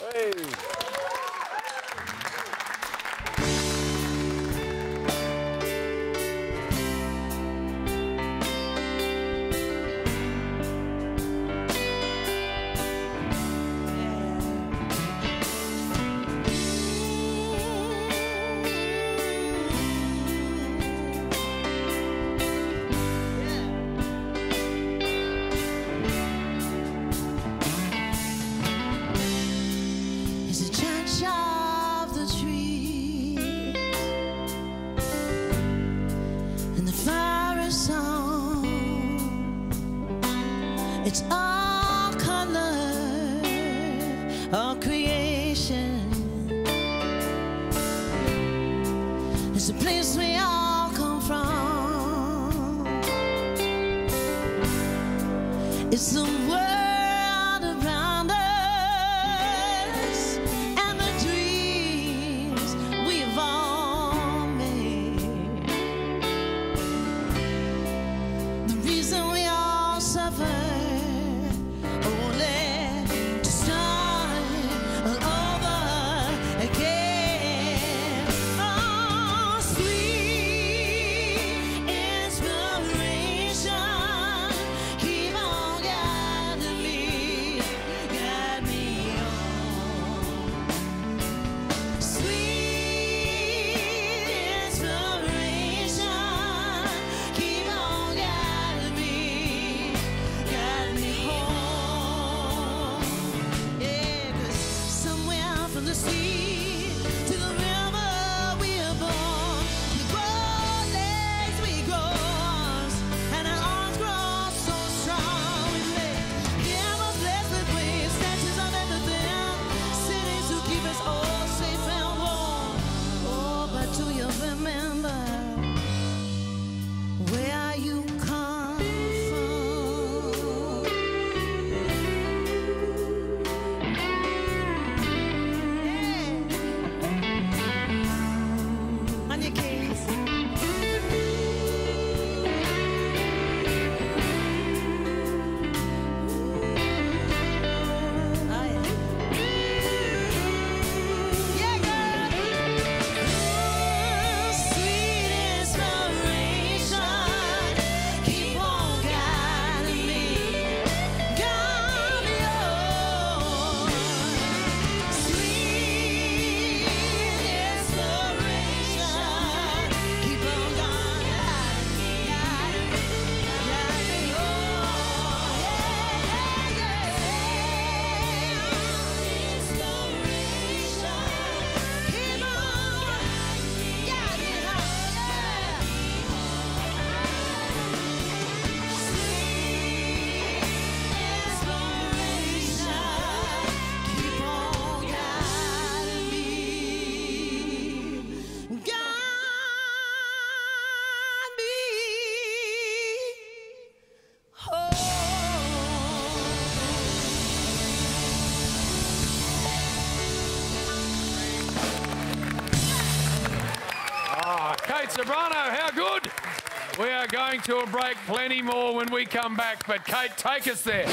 Ei. It's all color, all creation. It's the place we all come from. It's the Kate Ceberano, how good? We are going to a break, plenty more when we come back, but Kate, take us there.